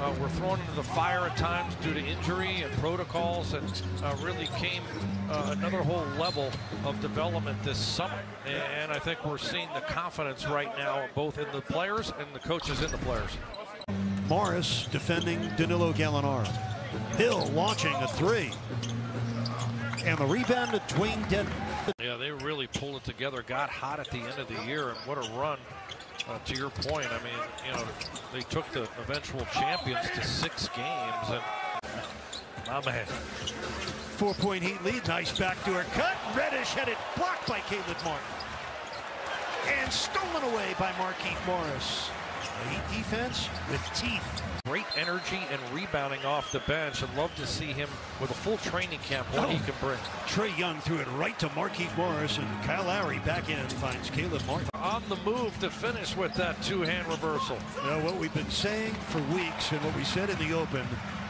uh, were thrown into the fire at times due to injury and protocols, and uh, really came uh, another whole level of development this summer. And I think we're seeing the confidence right now, both in the players and the coaches in the players. Morris defending Danilo Gallinari. Hill launching a three. And the rebound to Dewayne Dedmon. Yeah, they really pulled it together, got hot at the end of the year, and what a run. Uh, to your point, I mean, you know, they took the eventual champions to six games, and my man. Four-point Heat lead. Nice backdoor cut. Reddish had it blocked by Caleb Martin. And stolen away by Markieff Morris. Heat defense with teeth. Great energy and rebounding off the bench. I'd love to see him with a full training camp, what Oh. he can bring. Trae Young threw it right to Markieff Morris, and Kyle Lowry back in finds Caleb Martin. On the move to finish with that two-hand reversal. You know, what we've been saying for weeks and what we said in the open,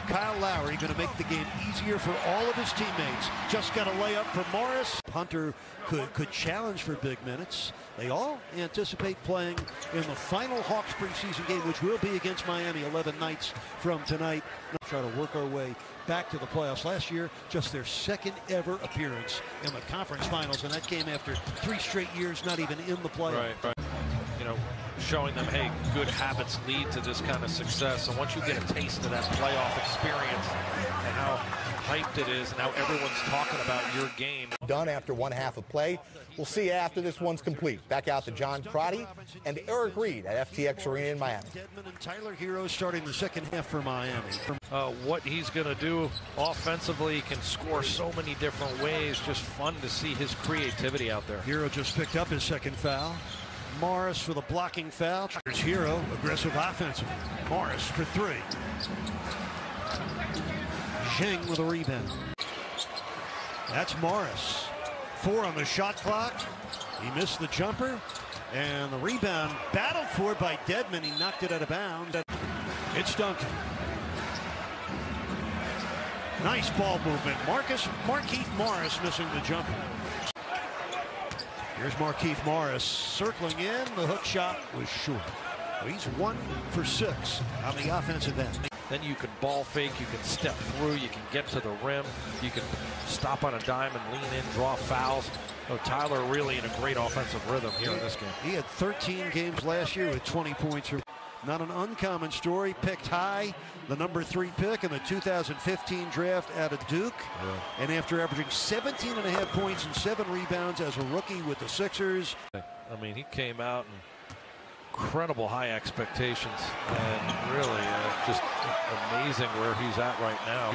Kyle Lowry going to make the game easier for all of his teammates. Just got a layup for Morris. Hunter could, could challenge for big minutes. They all anticipate playing in the final Hawks preseason game, which will be against Miami 11 nights from tonight. Try to work our way back to the playoffs. Last year, just their second ever appearance in the conference finals, and that came after three straight years not even in the playoffs. Right, right. You know, showing them, hey, good habits lead to this kind of success. And once you get a taste of that playoff experience and how hyped it is, and how everyone's talking about your game. Done after one half of play. We'll see you after this one's complete. Back out to John Crotty and Eric Reid at FTX Arena in Miami. Dedmon and Tyler Herro starting the second half for Miami. Uh, what he's going to do offensively he can score so many different ways. Just fun to see his creativity out there. Hero just picked up his second foul. Morris for the blocking foul. Here's Herro, aggressive offensive. Morris for three. Zheng with a rebound. That's Morris. Four on the shot clock. He missed the jumper. And the rebound battled for by Dedmon. He knocked it out of bounds. It's Duncan. Nice ball movement. Marcus Markieff Morris missing the jumper. Here's Markieff Morris circling in. The hook shot was short. He's one for six on the offensive end. Then you can ball fake, you can step through, you can get to the rim, you can stop on a dime and lean in, draw fouls. Oh, Tyler really in a great offensive rhythm here in this game. He had 13 games last year with 20 points. Not an uncommon story. Picked high, the number three pick in the 2015 draft out of Duke. And after averaging 17 and a half points and seven rebounds as a rookie with the Sixers, I mean, he came out and incredible high expectations and really uh, just amazing where he's at right now.